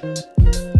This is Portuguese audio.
Música